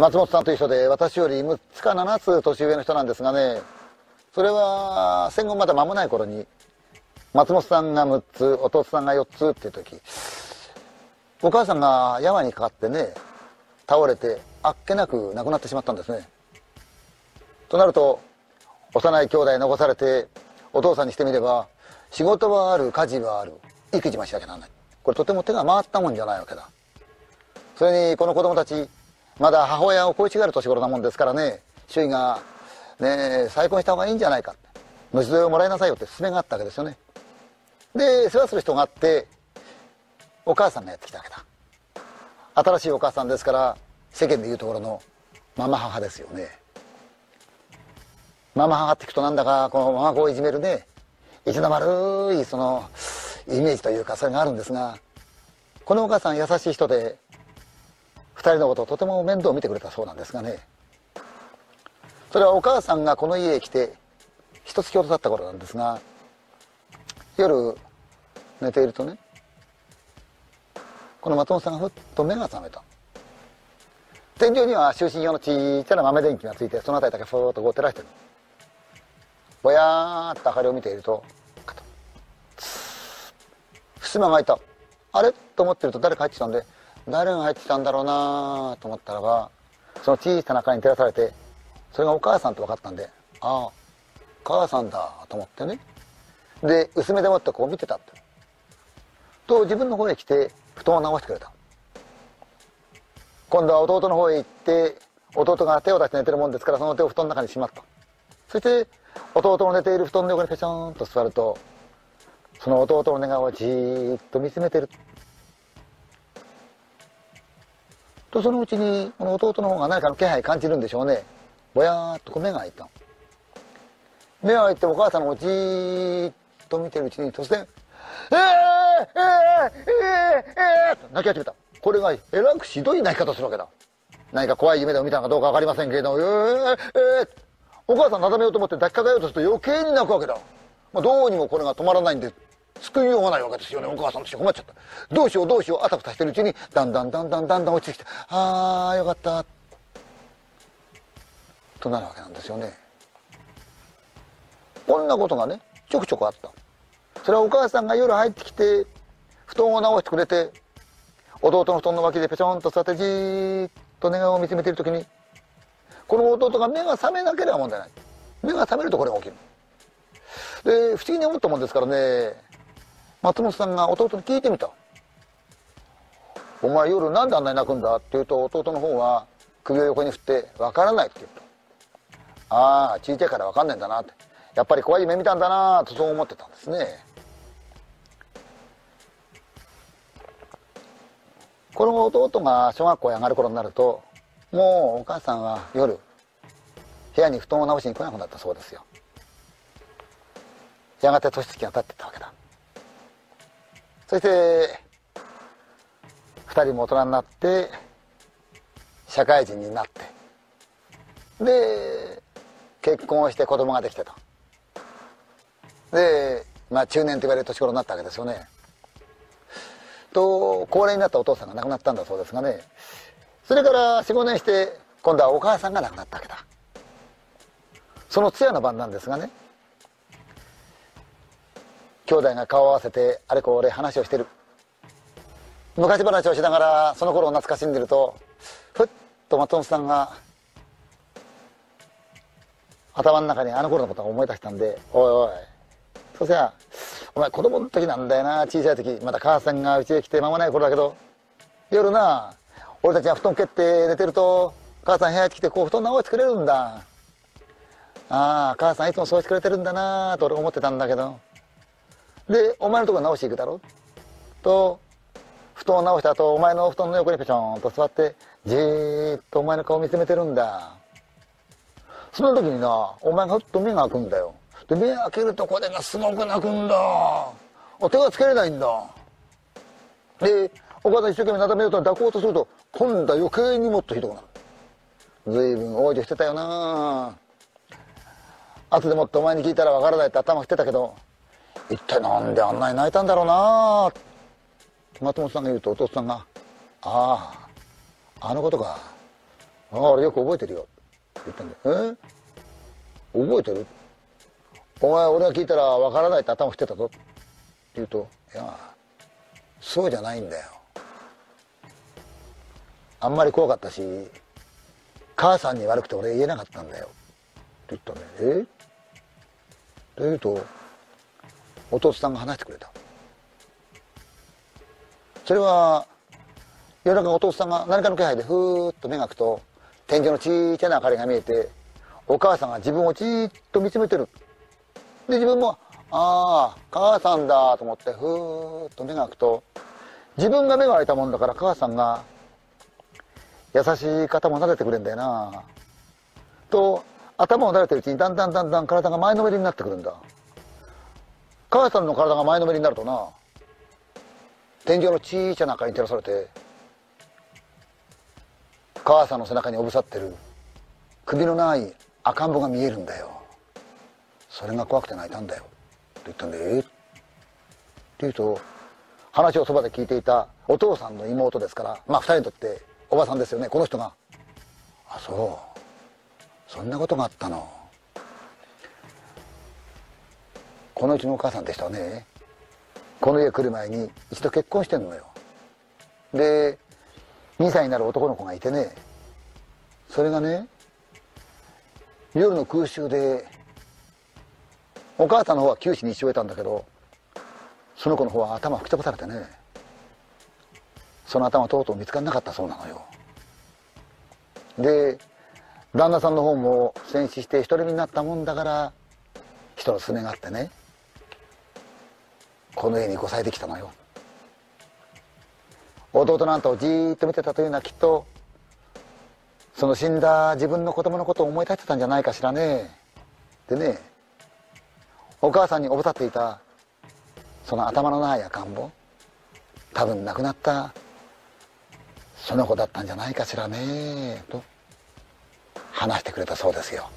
松本さんと一緒で私より6つか7つ年上の人なんですがねそれは戦後まだ間もない頃に松本さんが6つ弟さんが4つっていう時お母さんが山にかかってね倒れてあっけなく亡くなってしまったんですね。となると幼い兄弟残されてお父さんにしてみれば仕事はある家事はある育児もしなきゃならない。これとても手が回ったもんじゃないわけだ。それにこの子供たちまだ母親を恋しがる年頃なもんですからね周囲がね再婚した方がいいんじゃないか。虫添えをもらいなさいよって勧めがあったわけですよね。で世話する人があってお母さんがやってきたわけだ。新しいお母さんですから世間でいうところのママ母ですよね。ママ母って聞くとなんだかこのママ子をいじめるね。一度丸いそのイメージというかそれがあるんですがこのお母さん優しい人で2人のことをとても面倒を見てくれたそうなんですがね。それはお母さんがこの家へ来て一月ほど経った頃なんですが夜寝ているとねこの松本さんがふっと目が覚めた。天井には就寝用のちっちゃな豆電気がついてその辺りだけふーっとこう照らしてる。ぼやーっと明かりを見ていると襖が開いた。あれ？と思ってると誰か入ってきたんで誰が入ってたんだろうなと思ったらばその小さな明かりに照らされてそれがお母さんと分かったんでああ母さんだと思ってね。で薄めでもってこう見てたてと自分の方へ来て布団を直してくれた。今度は弟の方へ行って弟が手を出して寝てるもんですからその手を布団の中にしまった。そして弟の寝ている布団の横にペチョンと座るとその弟の寝顔をじーっと見つめてる。とそのうちにこの弟の方が何かの気配感じるんでしょうね。ぼやーっと目が開いた目が開いてお母さんのをじーっと見てるうちに突然「えー、えー、えー、えー、と泣き始めたこれがえらくひどい泣き方するわけだ何か怖い夢でも見たのかどうか分かりませんけれども「えー、えー、お母さんなだめようと思って抱きかかえようとすると余計に泣くわけだ、まあ、どうにもこれが止まらないんです救いようがないわけですよね。お母さんとして困っちゃった。どうしようどうしよう。あたふたしてるうちにだんだんだんだんだんだん落ちてきてああよかった。となるわけなんですよね。こんなことがねちょくちょくあった。それはお母さんが夜入ってきて布団を直してくれて弟の布団の脇でペチョンと座ってじーっと寝顔を見つめている時にこの弟が目が覚めなければ問題ない。目が覚めるとこれが起きる。で不思議に思ったもんですからね。松本さんが弟に聞いてみた「お前夜なんであんなに泣くんだ?」って言うと弟の方は首を横に振って「わからない」って言うと「ああ小さいからわかんないんだな」って。やっぱり怖い夢見たんだなとそう思ってたんですね。この弟が小学校へ上がる頃になるともうお母さんは夜部屋に布団を直しに来なくなったそうですよ。やがて年月が経ってったわけだ。そして2人も大人になって社会人になって。で結婚をして子供ができてと。でまあ中年と言われる年頃になったわけですよね。と高齢になったお父さんが亡くなったんだそうですがね。それから45年して今度はお母さんが亡くなったわけだ。その通夜の晩なんですがね。兄弟が顔を合わせてあれこれ話をしてる。昔話をしながらその頃を懐かしんでるとふっと松本さんが頭の中にあの頃のことを思い出したんで「おいおいそしゃお前子供の時なんだよな小さい時。また母さんが家へ来て間もない頃だけど。夜な俺たちが布団蹴って寝てると母さん部屋に来てこう布団直してくれるんだ。ああ母さんいつもそうしてくれてるんだなと俺思ってたんだけど。でお前のところ直していくだろ？と布団を直した後お前の布団の横にぺちょんと座ってじーっとお前の顔を見つめてるんだ。その時になお前がふっと目が開くんだよ。で目開けるとこれがすごく泣くんだ。お手がつけれないんだ。でお母さん一生懸命なだめようと抱こうとすると今度は余計にもっとひどくなる。随分往生してたよな。後でもってお前に聞いたらわからないって頭振ってたけど一体なんであんなに泣いたんだろうな？松本さんが言うと弟さんが「あああのことかああ、俺よく覚えてるよ。って言ったんで、え？覚えてる？お前、俺が聞いたらわからないって頭振ってたぞ。って言うと、いや、そうじゃないんだよ。あんまり怖かったし、母さんに悪くて俺言えなかったんだよ。って言ったんだよ。え？と言うと、弟さんが話してくれた。それは、夜中弟さんが何かの気配でふーっと目がくと、天井のちいちゃな明かりが見えて、お母さんが自分をじーっと見つめてる。で、自分も、ああ、母さんだと思ってふーっと目がくと、自分が目が開いたもんだから母さんが、優しい肩も撫でてくれんだよな。と、頭を撫でてるうちにだんだんだんだん体が前のめりになってくるんだ。母さんの体が前のめりになるとな、天井の小さな明かりに照らされて、母さんの背中におぶさってる首のない赤ん坊が見えるんだよ。それが怖くて泣いたんだよ。って言ったんで、え？って言うと、話をそばで聞いていたお父さんの妹ですから、まあ二人にとっておばさんですよね、この人が。あ、そう。そんなことがあったの。このうちのお母さんでしたね、この家来る前に一度結婚してんのよ。で、2歳になる男の子がいてね、それがね、夜の空襲で、お母さんの方は九死に一生得たんだけど、その子の方は頭吹き飛ばされてね、その頭とうとう見つからなかったそうなのよ。で、旦那さんの方も戦死して一人になったもんだから、人のすねがあってね、この家にこさえてきたのよ。弟なんとをじーっと見てたというのはきっと、その死んだ自分の子供のことを思い出してたんじゃないかしらね。でね、お母さんにおぶさっていた、その頭のない赤ん坊、多分亡くなった、その子だったんじゃないかしらね、と話してくれたそうですよ。